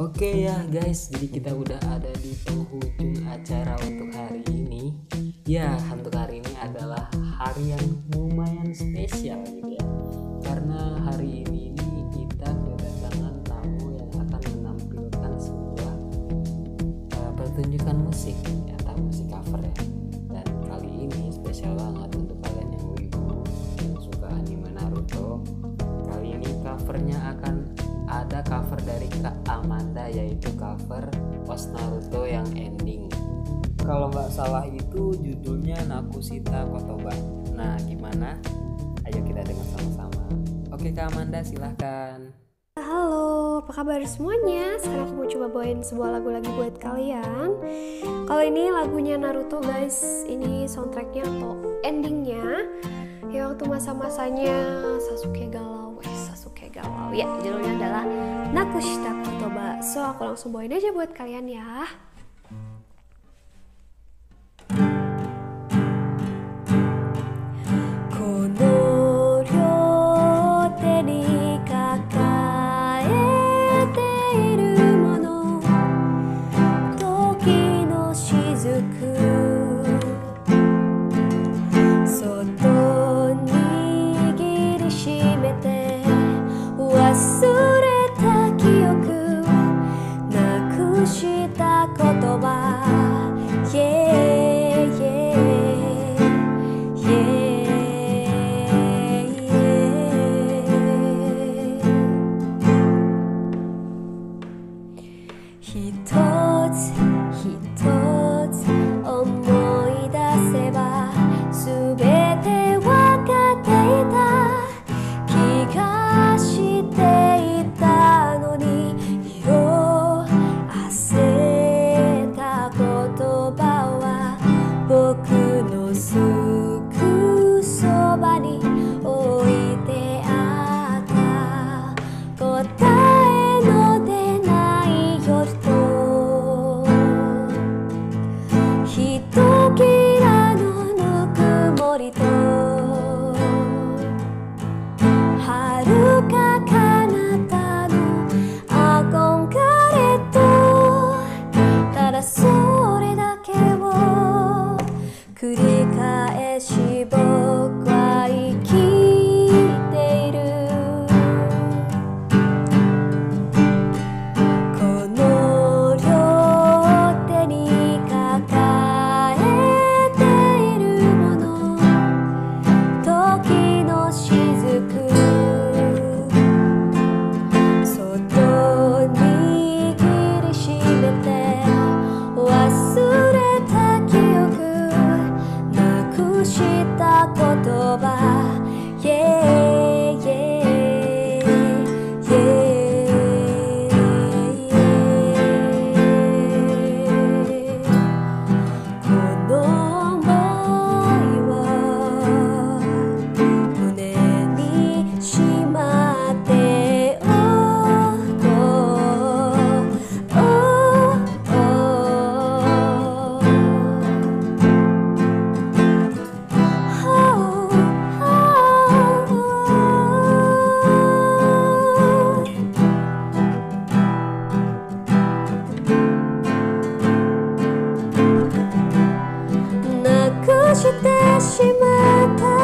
Oke ya guys, jadi kita udah ada di penghujung acara untuk hari ini. Ya, untuk hari ini adalah hari yang lumayan spesial gitu ya. Karena hari ini kita kedatangan tamu yang akan menampilkan sebuah uh, pertunjukan musik atau musik cover ya. Dan kali ini spesial banget untuk kalian yang wibu yang suka anime Naruto. Kali ini covernya akan ada cover dari Kak Amanda yaitu cover Os Naruto yang ending. Kalau nggak salah itu judulnya Nakusita Kotoba. Nah gimana? Ayo kita dengar sama-sama. Oke Kak Amanda silahkan. Halo, apa kabar semuanya? Sekarang aku mau coba bawain sebuah lagu lagi buat kalian Kalau ini lagunya Naruto guys Ini soundtracknya atau endingnya Ya waktu masa-masanya Sasuke galau. Wih, Sasuke galau. Ya, judulnya adalah Nakushita Kotoba. So, aku langsung bawain aja buat kalian ya し返し僕は生き してしまった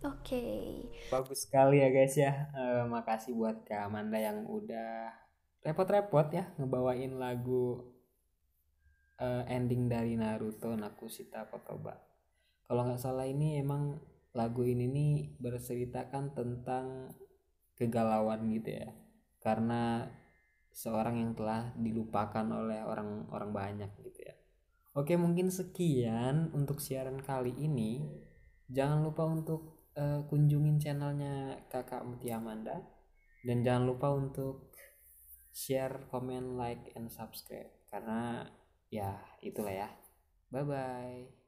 Oke, Bagus sekali ya guys ya. Eh, makasih buat Kak Amanda yang udah repot-repot ya ngebawain lagu eh, ending dari Naruto Nakusita Kotoba. Kalau nggak salah ini emang lagu ini nih berceritakan tentang kegalauan gitu ya. Karena seorang yang telah dilupakan oleh orang-orang banyak gitu ya. Oke, mungkin sekian untuk siaran kali ini. Jangan lupa untuk eh, kunjungin channelnya Kakak Muti Amanda dan jangan lupa untuk share, comment, like, and subscribe karena ya itulah ya. Bye bye.